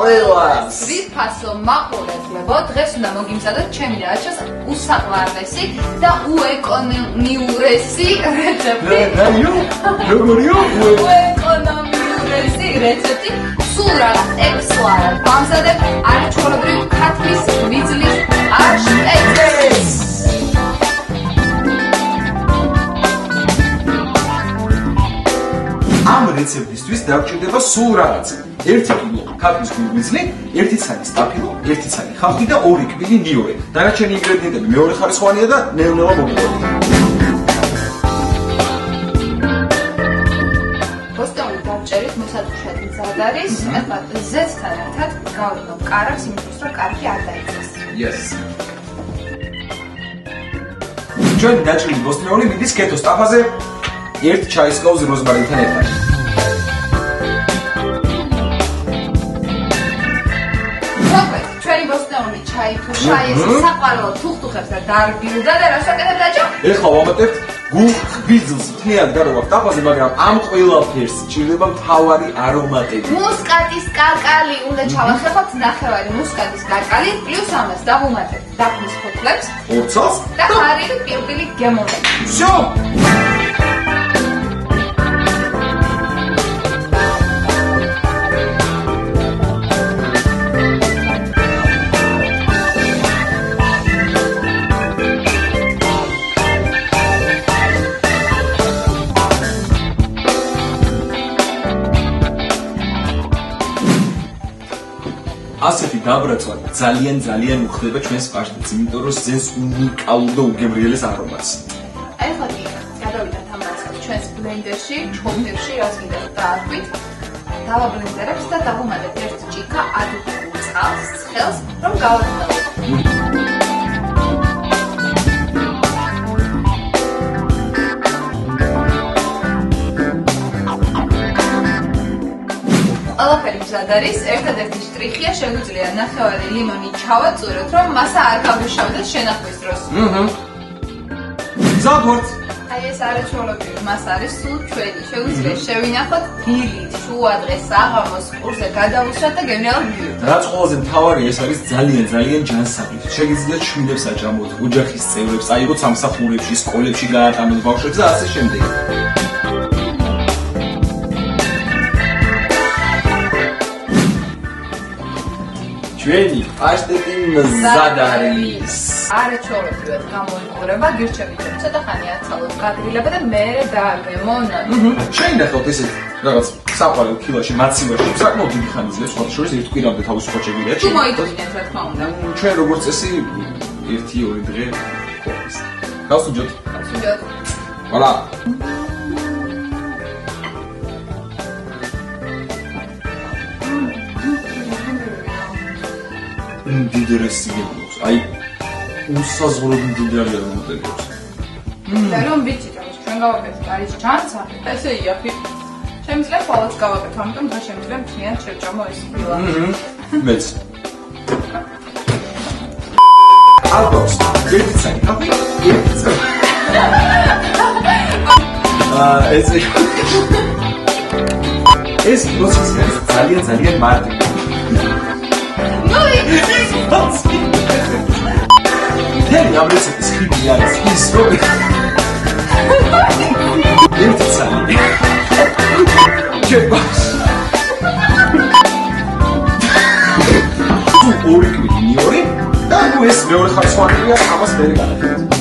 ყველას. ვიფასო მაყურებლებო, დღეს უნდა მოგიმზადოთ ჩემი რაჩოს უსაყვარლესი და უეკონომიურესი რეცეპტი. რაიო? როგორიო? უეკონომიურესი რეცეპტი. სულ რაღაც ექსლარა. გამზადებ არ ჩორობრივ ქათმის მიწლის აშტეკს. ამ რეცეპტისთვის დაგჭირდება სულ რაღაც. 1 კილო ქაფის გულგვიზლი, 1 ცალი სტაფილო, 1 ცალი ხავხი და 2 კბილი ნიორე. დანარჩენი ინგრედიენტები მეორე ხარისხოვანია და ნელ-ნელა მოგიყვებით. ბოსტონი დავჭერით მოსაწყშად მზად არის. ეხლა ზესთან ერთად გავდო კარაქს იმისთვის რომ კარგი არ დაიწეს. Yes. ჩვენ დაჭრილი ბოსტონური მიდის კეტო სტაფაზე 1 ჩაისკავს როზმარინთან ერთად. მოსნეული ჩაიქო შაიეს საყვარელო თუხტუხებს და დარბილდა და რას აკეთებდა ჯო? ეხლა ვამატებთ გულხბიძელს მთლიანად გაროვავ დაბაზე, მაგრამ ამ ყველაფერს ჭირდება მთავარი არომატები. მუსკატის კაკალი უნდა ჩავახებოთ ნახევარი მუსკატის კაკალი პლუს ამას დავუმატებთ დაფნის ფოთლებს, ოცელს და ხარილი პირპილი გემოვნებით. შო! ასეთი დაბრაცვა ძალიან ძალიან უხდება ჩვენს პაშტეტს, იმიტომ რომ ზენს უნიკალურ და უგემრიელეს არომატს. აი ხო კი, გადავიდეთ ამ რასაც ჩვენს ბლენდერში, ჩხუბნებში, რაც კიდევ დაახვით. დავაბლენდერებთ და დავუმატებთ ერთ ჭიქა ადუღებულ წყალს, ცხელს, რომ გავაკეთოთ. ყველაფერი მზად არის. ერთადერთი შტრიხია შეგვიძლია ნახევარი ლიმონი ჩავაწუროთ, რომ მასა არ გაგვიშავდეს შენახვის დროს. აჰა. ზაბორც აი ეს არაჩვეულებრივი მას არის სულ ჩვენი. შეგვიძლია შევინახოთ დილით, შუა დღეს, საღამოს კურსზე გადავუსვათ და გემრიალად მივიდეთ. რაც ყველაზე მთავარი ეს არის ძალიან ძალიან ჯანსაღი. შეგიძლიათ შვილებს აჭამოთ, ოჯახის წევრებს, აიღოთ სამსახურებში, სკოლებში გაატანოთ ბავშვებს და ასე შემდეგ. ჩვენი პაშტეტი მზად არის. არაჩვეულებრივად გამოიყურება, გირჩევით ცოტა ხანი აცალოთ გაგრილება და მე დააგემონ. შეინახავთ ესე რაღაც საყვარელ კილოში, მაცივაში, საკმაოდ დიდი ხანი ძლებს, სხვა შორის ერთ კვირამდე თავისუფლად შეგვიძლია. თუ მოიწონეთ რა თქმა უნდა. ჩვენ როგორც წესი 1-2 დღე ყოფის. გავსუჯოთ. სუჯოთ. ვალა. დიდრესი გეუბნებს. აი უსაზღვროდ დიდარი არომატებს. და რომ ვიცით რომ ჩვენ გავაკეთეთ არის ჯანსაღი, ესე იაფი. შემიძლია ყოველს გავაკეთო, ამიტომ დღეს შემიძლია მთლიანად შევჭამო ეს ვილა. მეც. ალბათ, წელი, კაფე, წელი. აა, ეს ეს პროცესი ძალიან ძალიან მარტივი. ნუ ის მთელი ამ რეცეპტის ხიბი არის ის, რომ ერთი წელი. ჩებავს. ორი კვირი, ორი და ნუ ეს მეორე ხარისხოვანია, ამას ვერ განახილეთ.